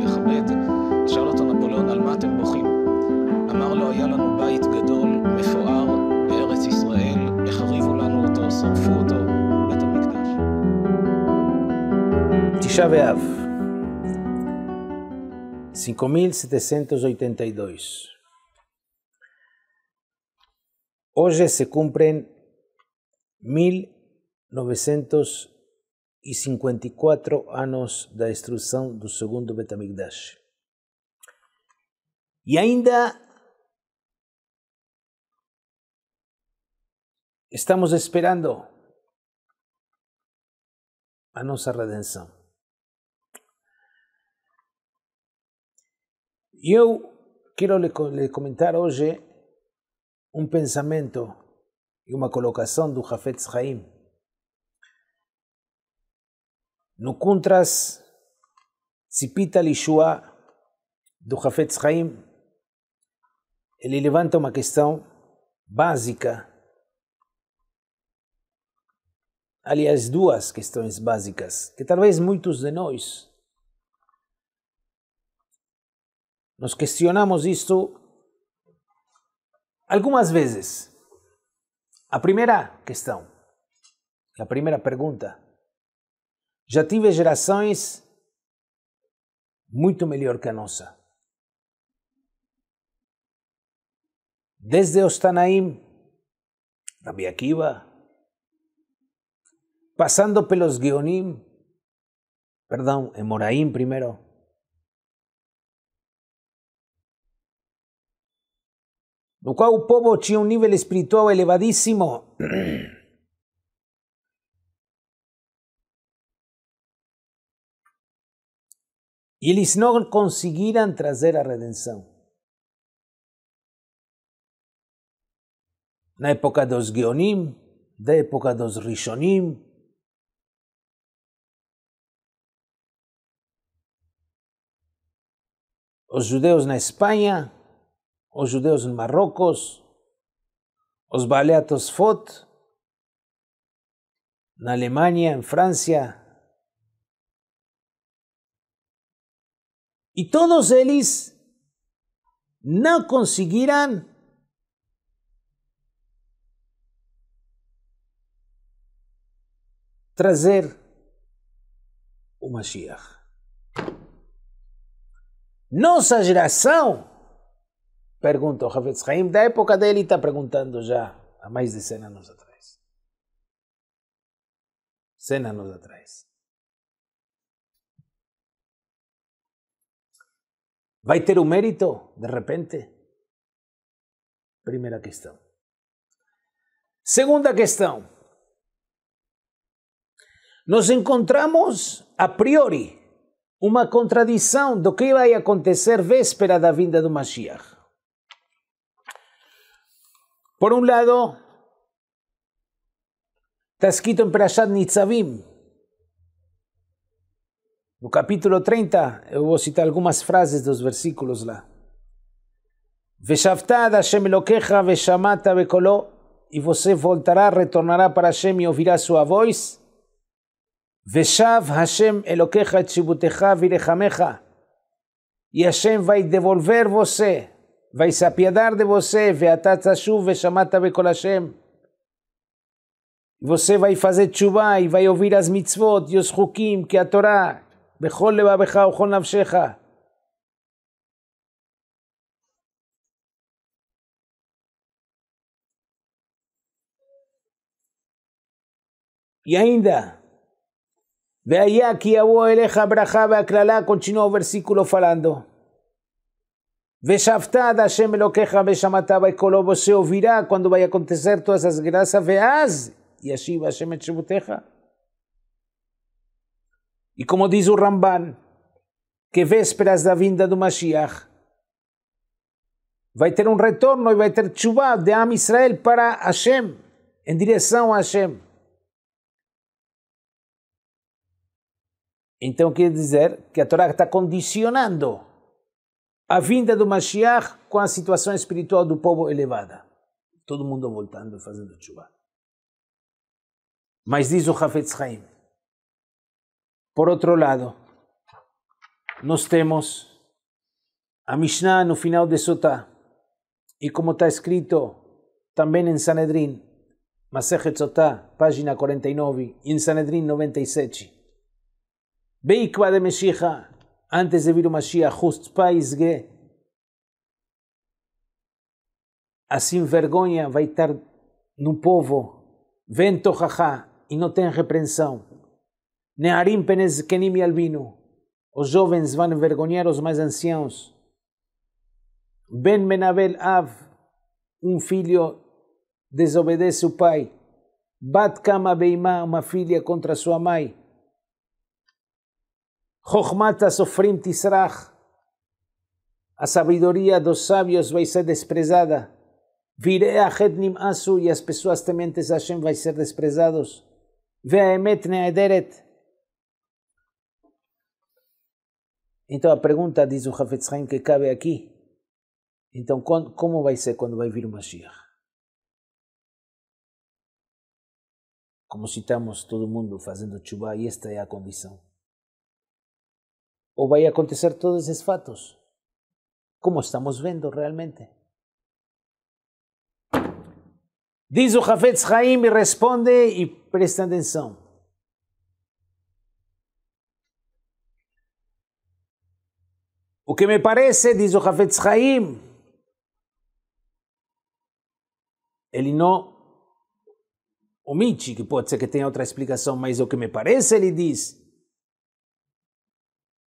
ולכבד. שאל אותו נפוליאון, על מה אתם בוכים? אמר לו, היה לנו בית גדול, מפואר, בארץ ישראל, החריבו לנו אותו, שרפו אותו, בית המקדש. תשעה באב, 5782. Hoje se cumplen 1954 anos da destruição do segundo Betamigdash. E ainda estamos esperando a nossa redenção. E eu quero lhe comentar hoje um pensamento e uma colocação do Hafetz Haim. No Contras Tzipita Lishua do Hafetz Haim, ele levanta uma questão básica. Aliás, duas questões básicas, que talvez muitos de nós nos questionamos isto algumas vezes. A primeira questão, a primeira pergunta. Já tive gerações muito melhor que a nossa. Desde os Tanaim, Rabi Akiva, passando pelos Geonim, perdão, Emoraim primeiro, no qual o povo tinha um nível espiritual elevadíssimo. eles não conseguiram trazer a redenção. Na época dos Geonim, da época dos Rishonim, os judeus na Espanha, os judeus em Marrocos, os Baleatos Fot, na Alemanha, em França. E todos eles não conseguiram trazer o Mashiach. Nossa geração Pergunta o Havetz Haim, da época dele está perguntando já há mais de 100 anos atrás. 100 anos atrás. Vai ter o mérito, de repente? Primeira questão. Segunda questão. Nos encontramos, a priori, uma contradição do que vai acontecer véspera da vinda do Mashiach. Por un lado, está escrito en Perashat Nitzavim, no capítulo 30, eu vou citar algumas frases dos versículos lá. Veshavtad Hashem Elokecha veshamata bekolo, e você voltará, retornará para Hashem e ouvirá sua voz. Veshav Hashem Elokecha et shibutecha virechamecha, e Hashem vai devolver você vai se apiedar de você, você vai fazer tshuva e vai ouvir as mitzvot e os hukim que a Torá, בכל לבבך ובכל נפשך. Y ainda, ve allá que Yahweh eleja Abraha Beaclalá, continuó el versículo falando. Veshaftada Hashem lo queja, Beshamataba y Colobo se ovirá cuando vaya a acontecer todas esas gracias. Veaz y así va Hashem Chebuteja. E como diz o Ramban, que vésperas da vinda do Mashiach, vai ter um retorno e vai ter chuva de Am Israel para Hashem, em direção a Hashem. Então quer dizer que a Torá está condicionando a vinda do Mashiach com a situação espiritual do povo elevada. Todo mundo voltando e fazendo chuva. Mas diz o Hafetz Haim, por outro lado, nós temos a Mishnah no final de Sotá. E como está escrito também em Sanedrin, Masechet Sotá, página 49, e em Sanedrin 97. Beikva de Meshicha, antes de vir o Mashiach, just paisge, assim vergonha vai estar no povo, vento jajá, e não tem repreensão. Nearim penes kenim albino, os jovens vão envergonhar os mais anciãos. Ben Menabel Av, um filho desobedece o pai. Bat Kama Beimá, uma filha contra sua mãe. Chochmata Sofrim Tisrach, a sabedoria dos sábios vai ser desprezada. Virei a Nim Asu, e as pessoas tementes a Hashem vai ser desprezados. Ve'emet Neederet, Então a pergunta, diz o Hafetz Haim, que cabe aqui. Então, como vai ser quando vai vir o Mashiach? Como citamos todo mundo fazendo chuva, e esta é a condição. Ou vai acontecer todos esses fatos? Como estamos vendo realmente? Diz o Hafetz Haim e responde, e presta atenção. O que me parece, diz o Hafetz Haim, ele não omite, que pode ser que tenha outra explicação, mas o que me parece, ele diz,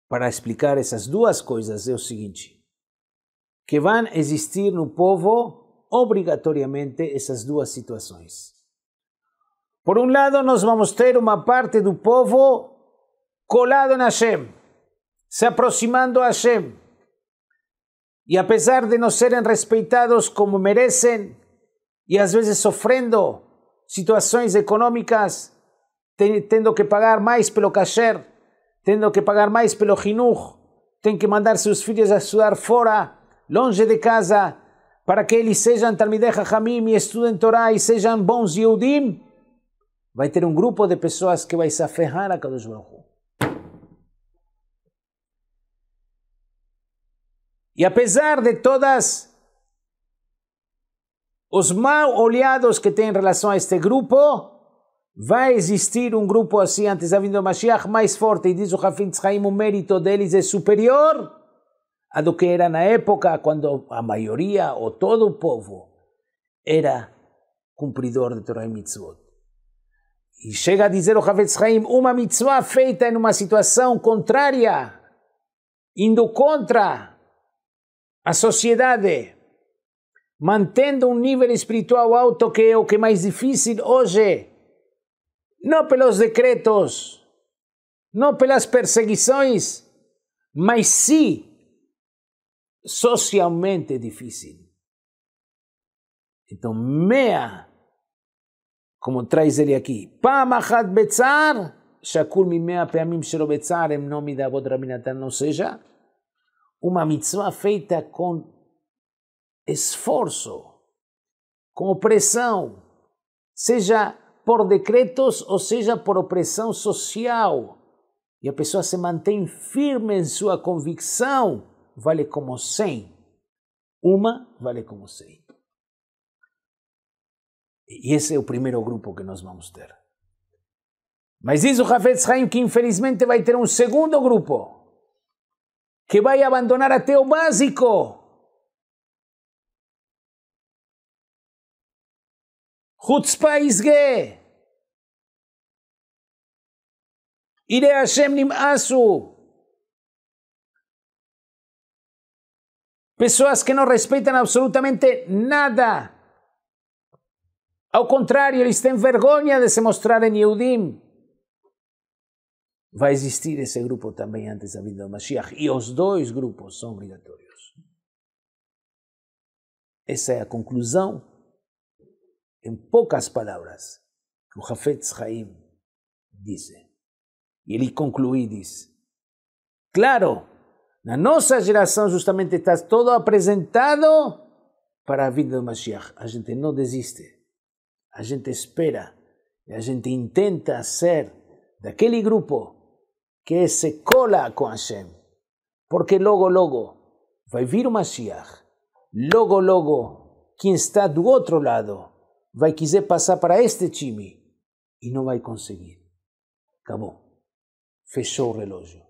para explicar essas duas coisas, é o seguinte, que vão existir no povo obrigatoriamente essas duas situações. Por um lado, nós vamos ter uma parte do povo colado na Hashem, se aproximando a Hashem. E apesar de não serem respeitados como merecem, e às vezes sofrendo situações econômicas, tendo que pagar mais pelo kasher, tendo que pagar mais pelo hinuch, tem que mandar seus filhos a estudar fora, longe de casa, para que eles sejam Talmidei Hamim e estudem Torá e sejam bons Yehudim, vai ter um grupo de pessoas que vai se aferrar a Kadosh Baruch E apesar de todas os mal olhados que tem em relação a este grupo, vai existir um grupo assim antes da vinda do Mashiach mais forte, e diz o Hafim Tzchaim, o mérito deles é superior a do que era na época quando a maioria ou todo o povo era cumpridor de Torah e Mitzvot. E chega a dizer o Havetz Haim, uma mitzvah feita em uma situação contrária, indo contra a sociedade, mantendo um nível espiritual alto, que é o que é mais difícil hoje, não pelos decretos, não pelas perseguições, mas sim socialmente difícil. Então, mea, como traz ele aqui, pamachat betzar, shakul mimea peamim shelo betzar, em nome da Abod Rabinatan, não seja, uma mitzvah feita com esforço, com opressão, seja por decretos ou seja por opressão social, e a pessoa se mantém firme em sua convicção, vale como 100. Uma vale como 100. E esse é o primeiro grupo que nós vamos ter. Mas diz o Hafetz Haim que infelizmente vai ter um segundo grupo que vai abandonar até o básico. Chutzpah isge. Ire Hashem nim'asu. Pessoas que não respeitam absolutamente nada. Ao contrário, eles têm vergonha de se mostrarem Yehudim vai existir esse grupo também antes da vinda do Mashiach. E os dois grupos são obrigatórios. Essa é a conclusão, em poucas palavras, que o Hafetz Haim diz. E ele conclui e diz, claro, na nossa geração justamente está todo apresentado para a vinda do Mashiach. A gente não desiste, a gente espera, e a gente intenta ser daquele grupo que se cola com Hashem, Porque logo, logo vai vir o Mashiach. Logo, logo, quem está do outro lado vai quiser passar para este time e não vai conseguir. Acabou. Fechou o relógio.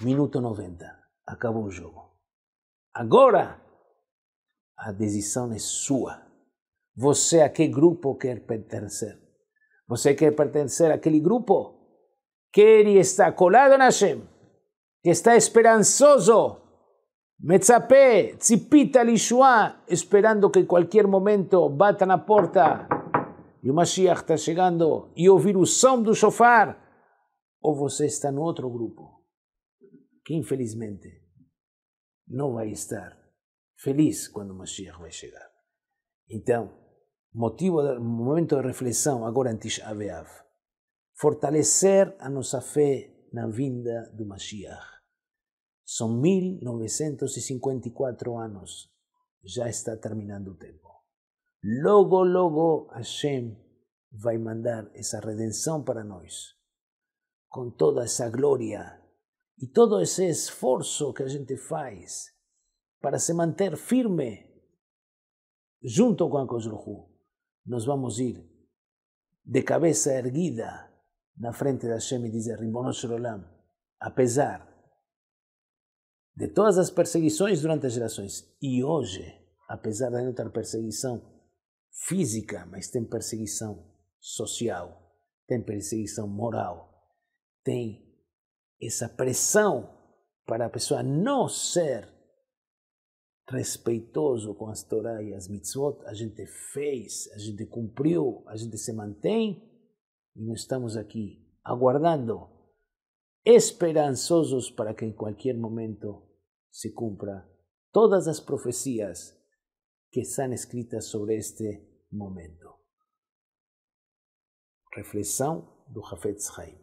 Minuto 90. Acabou o jogo. Agora, a decisão é sua. Você a que grupo quer pertencer? Você quer pertencer àquele grupo que ele está colado na Hashem, que está esperançoso, metzapé, tzipita lishua, esperando que em qualquer momento bata na porta e o Mashiach está chegando e ouvir o som do shofar, ou você está no outro grupo, que infelizmente não vai estar feliz quando o Mashiach vai chegar. Então, motivo, momento de reflexão agora em Tisha B'Av, fortalecer a nossa fé na vinda do Mashiach. São 1954 anos, já está terminando o tempo. Logo, logo, Hashem vai mandar essa redenção para nós, com toda essa glória e todo esse esforço que a gente faz para se manter firme junto com a Hu. Nós vamos ir de cabeça erguida na frente da Hashem e dizer, Ribono Olam, apesar de todas as perseguições durante as gerações, e hoje, apesar de não ter perseguição física, mas tem perseguição social, tem perseguição moral, tem essa pressão para a pessoa não ser respeitoso com as Torá e as mitzvot, a gente fez, a gente cumpriu, a gente se mantém y estamos aquí aguardando, esperanzosos para que en cualquier momento se cumpla todas las profecías que están escritas sobre este momento. Reflexão do Hafetz Haim.